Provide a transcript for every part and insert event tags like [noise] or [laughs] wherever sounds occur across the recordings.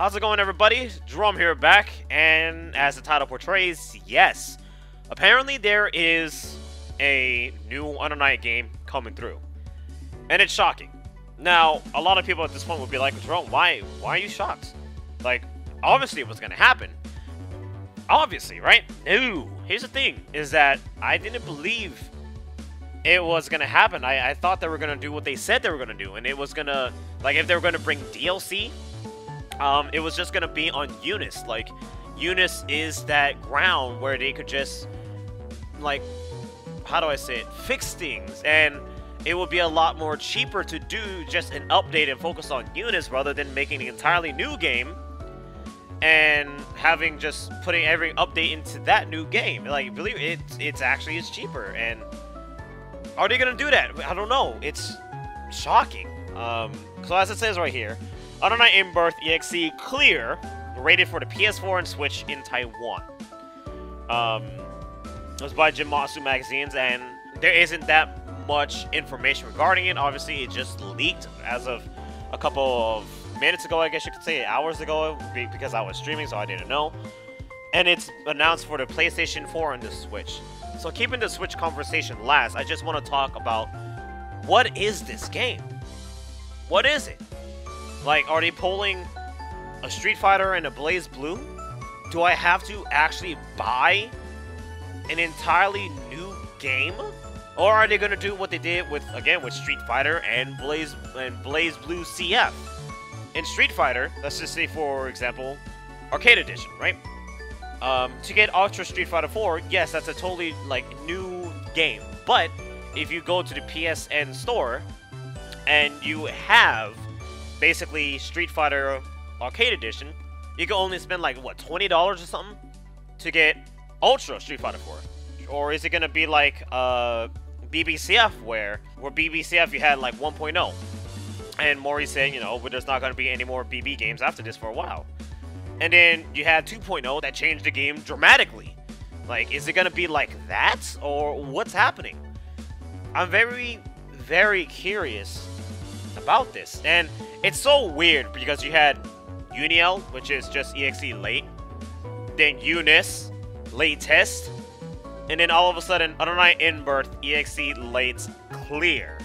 How's it going, everybody? Jerome here back, and as the title portrays, yes, apparently there is a new Under Night game coming through, and it's shocking. Now, a lot of people at this point would be like, Jerome, why, why are you shocked? Like, obviously it was gonna happen. Obviously, right? No. Here's the thing, is that I didn't believe it was gonna happen. I, I thought they were gonna do what they said they were gonna do, and it was gonna, like, if they were gonna bring DLC, um, it was just gonna be on UNIST. Like, UNIST is that ground where they could just, like, how do I say it, fix things, and it would be a lot more cheaper to do just an update and focus on UNIST rather than making an entirely new game and having just putting every update into that new game. Like, believe it, it's actually is cheaper and are they gonna do that? I don't know. It's shocking. Um, so as it says right here, Under Night In-Birth EXE Clear, rated for the PS4 and Switch in Taiwan. Um, it was by Gematsu Magazines, and there isn't that much information regarding it. Obviously, it just leaked as of a couple of minutes ago, I guess you could say, hours ago, because I was streaming, so I didn't know. And it's announced for the PlayStation 4 and the Switch. So keeping the Switch conversation last, I just want to talk about what is this game? What is it? Like, are they pulling a Street Fighter and a BlazBlue? Do I have to actually buy an entirely new game? Or are they gonna do what they did with again with Street Fighter and Blaze and BlazBlue CF? In Street Fighter, let's just say for example, Arcade Edition, right? Um, to get Ultra Street Fighter 4, yes, that's a totally, like, new game. But, if you go to the PSN store, and you have, basically, Street Fighter Arcade Edition, you can only spend, like, what, $20 or something? To get Ultra Street Fighter 4. Or is it gonna be like, uh, BBCF, where, where BBCF you had, like, 1.0? And Mori said, you know, there's not gonna be any more BB games after this for a while. And then you had 2.0 that changed the game dramatically. Like, is it going to be like that? Or what's happening? I'm very, very curious about this. And it's so weird because you had Uniel, which is just EXE late. Then UNIST, late test. And then all of a sudden, Night In-Birth, EXE late clear.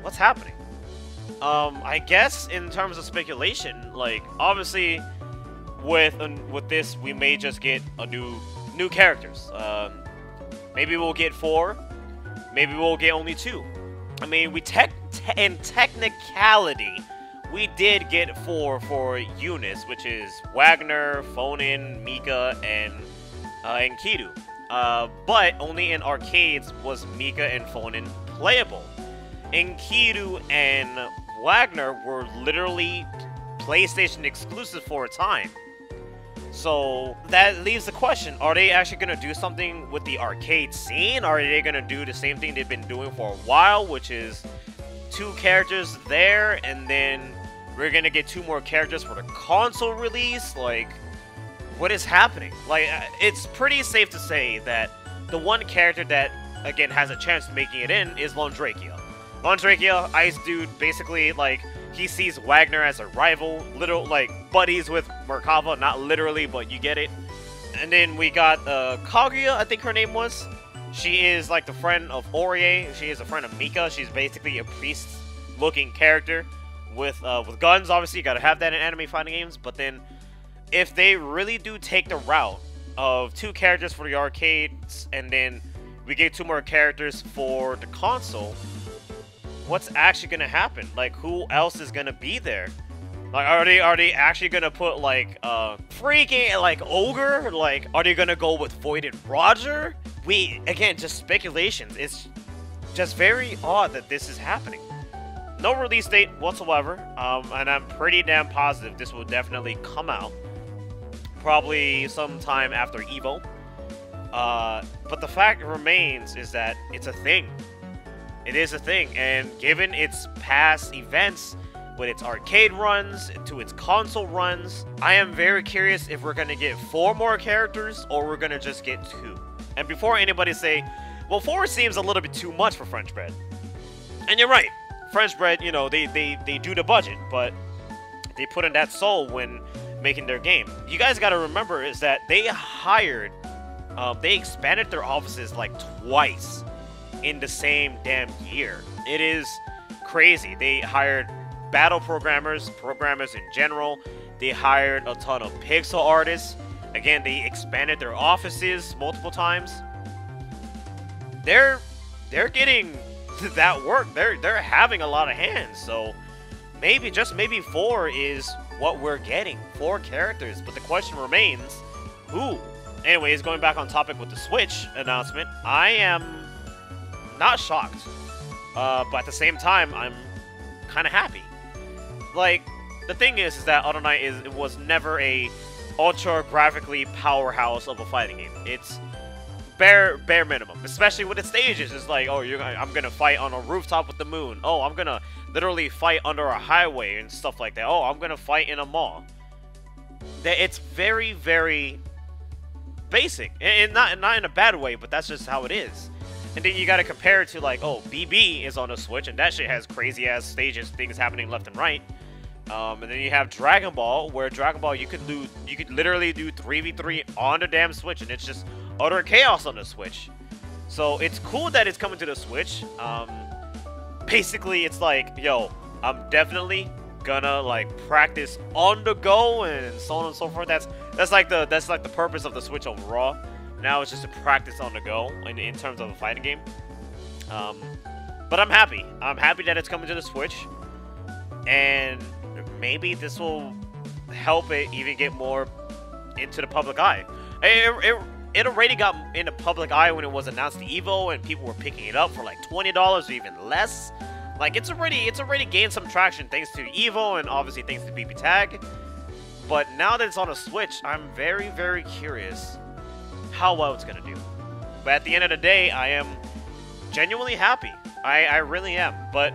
What's happening? Um, I guess in terms of speculation, like obviously with uh, with this we may just get a new new characters. Um, maybe we'll get four. Maybe we'll get only two. I mean, we tech in technicality, we did get four for UNIST, which is Wagner, Phonon, Mika, and uh, and Kido. Uh, but only in arcades was Mika and Phonon playable. And Kido and Wagner were literally PlayStation exclusive for a time. So that leaves the question, are they actually going to do something with the arcade scene? Are they going to do the same thing they've been doing for a while, which is two characters there, and then we're to get two more characters for the console release? Like, what is happening? Like, uh, it's pretty safe to say that the one character that, again, has a chance of making it in is Londrekia. Londrekia, Ice Dude, basically, like, he sees Wagner as a rival, little, like, buddies with Merkava, not literally, but you get it. And then we got uh, Kaguya, I think her name was. She is, like, the friend of Orie. She is a friend of Mika. She's basically a priest-looking character with, uh, with guns, obviously. You gotta have that in anime fighting games. But then, if they really do take the route of two characters for the arcades, and then we get two more characters for the console, what's actually gonna happen? Like, who else is gonna be there? Like, are they are they actually gonna put like uh freaking like ogre? Like, are they gonna go with Voided Roger? We again just speculations. It's just very odd that this is happening. No release date whatsoever, um, and I'm pretty damn positive this will definitely come out. Probably sometime after Evo. Uh, but the fact remains is that it's a thing. It is a thing, and given its past events, with its arcade runs to its console runs, I am very curious if we're gonna get four more characters or we're gonna just get two. And before anybody say, well, four seems a little bit too much for French bread. And you're right, French bread, you know, they, they, they do the budget, but they put in that soul when making their game. You guys got to remember is that they hired, um, they expanded their offices like twice in the same damn year. It is crazy. They hired battle programmers, programmers in general. They hired a ton of pixel artists. Again, they expanded their offices multiple times. They're they're getting [laughs] that work. They're they're having a lot of hands. So maybe just maybe four is what we're getting. Four characters. But the question remains, who? Anyways, going back on topic with the Switch announcement, I am not shocked. Uh, but at the same time, I'm kind of happy. Like, the thing is, is that Under Night is was never a ultra graphically powerhouse of a fighting game. It's bare bare minimum, especially with its stages. It's like, oh, you're gonna, I'm gonna fight on a rooftop with the moon. Oh, I'm gonna literally fight under a highway and stuff like that. Oh, I'm gonna fight in a mall. That it's very very basic, and not not in a bad way, but that's just how it is. And then you gotta compare it to like, oh, BB is on a Switch, and that shit has crazy ass stages, things happening left and right. Um, and then you have Dragon Ball, where Dragon Ball you could do, you could literally do 3v3 on the damn Switch, and it's just utter chaos on the Switch. So it's cool that it's coming to the Switch. Um, basically, it's like, yo, I'm definitely gonna like practice on the go and so on and so forth. That's that's like the that's like the purpose of the Switch overall. Now it's just to practice on the go in, in terms of a fighting game. Um, but I'm happy. I'm happy that it's coming to the Switch. And maybe this will help it even get more into the public eye. It, it, it already got in the public eye when it was announced to Evo and people were picking it up for like $20 or even less. Like it's already it's already gained some traction thanks to Evo and obviously thanks to BB Tag. But now that it's on a Switch, I'm very, very curious how well it's to do. But at the end of the day, I am genuinely happy. I, I really am. But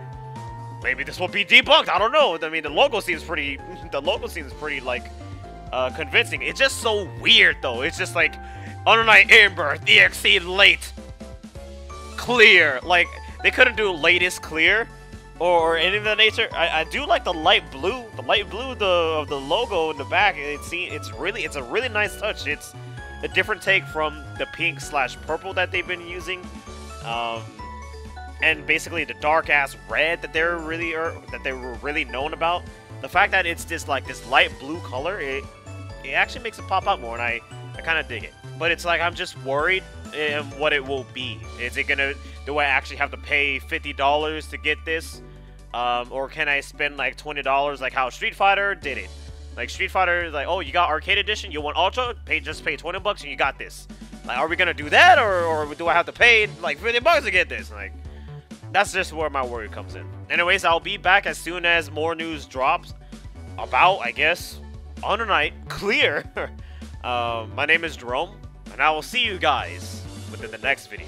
maybe this will be debunked. I don't know. I mean, the logo seems pretty. [laughs] The logo seems pretty like uh, convincing. It's just so weird though. It's just like Undernight Amber, EXE late, clear. Like they couldn't do latest clear or any of that nature. I, I do like the light blue. The light blue the of the logo in the back. It's it's really it's a really nice touch. It's a different take from the pink slash purple that they've been using. Um, and basically the dark ass red that they're really er, that they were really known about. The fact that it's this like this light blue color, it it actually makes it pop out more, and I I kind of dig it. But it's like I'm just worried in what it will be. Is it gonna? Do I actually have to pay fifty dollars to get this, um, or can I spend like twenty dollars like how Street Fighter did it? Like Street Fighter, like oh you got Arcade Edition, you want Ultra, pay just pay twenty bucks and you got this. Like are we gonna do that, or or do I have to pay like fifty bucks to get this? Like that's just where my worry comes in. Anyways, I'll be back as soon as more news drops about, I guess, on a night [laughs] clear. um, [laughs] my name is Jerome, and I will see you guys within the next video.